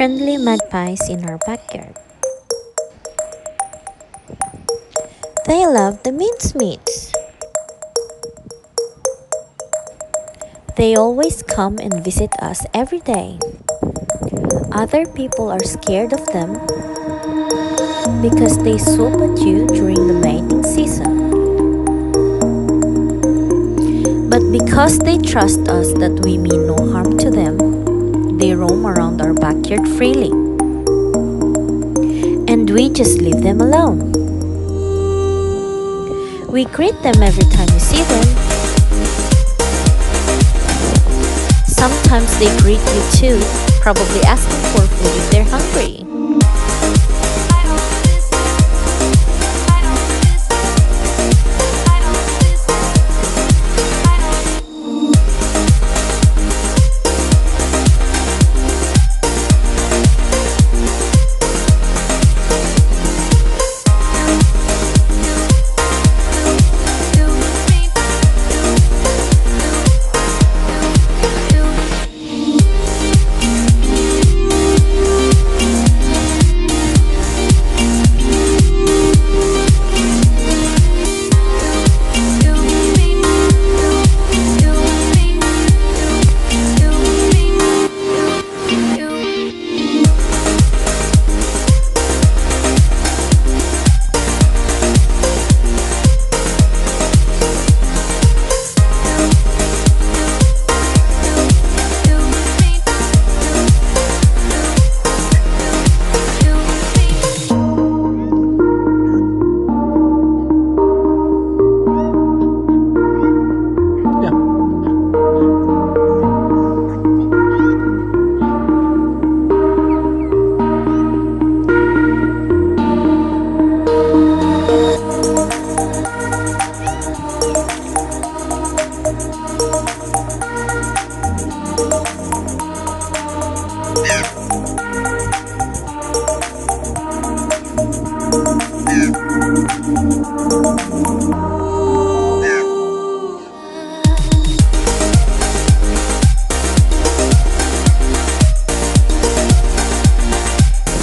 friendly magpies in our backyard. They love the mincemeats. They always come and visit us every day. Other people are scared of them because they swoop at you during the mating season. But because they trust us that we mean no harm our backyard freely. And we just leave them alone. We greet them every time we see them. Sometimes they greet you too, probably asking for food if they're hungry.